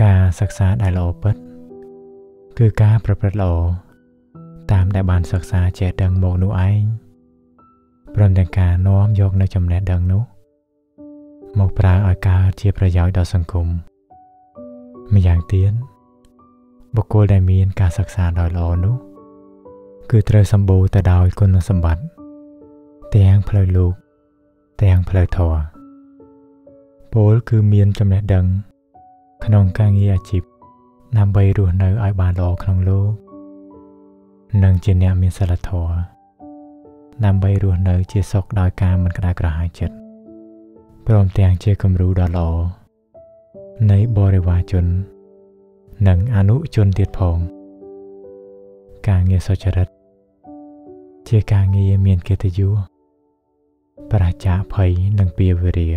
ការសិក្សាដែលល្អពិត គឺការប្រព្រឹត្តល្អតាមដែលបានសិក្សាចេះដឹងមកនោះឯងព្រមទាំងការនាំយកនៅចំណេះដឹងនោះមកប្រើឲ្យកើតជាប្រយោជន៍ដល់សង្គមម្យ៉ាងទៀតបុគ្គលដែលមានការសិក្សាដោយល្អនោះ គឺត្រូវសម្បូរទៅដោយគុណសម្បត្តិទាំងផ្លូវលោកទាំងផ្លូវធម៌ពលគឺមានចំណេះដឹង ក្នុងការងារអាជីពដើម្បីរស់នៅឲ្យបានល្អក្នុងលោកនិងជាអ្នកមានសិលធម៌ដើម្បីរស់នៅជាសុខដោយការមិនក្តៅក្រហាយចិត្តព្រមទាំងជាគំរូដ៏ល្អនៃបរិវារជន និងអនុជនទៀតផង ការងារសុចរិត ជាការងារមានកិត្តិយសប្រាចាភ័យនិងពាវេរា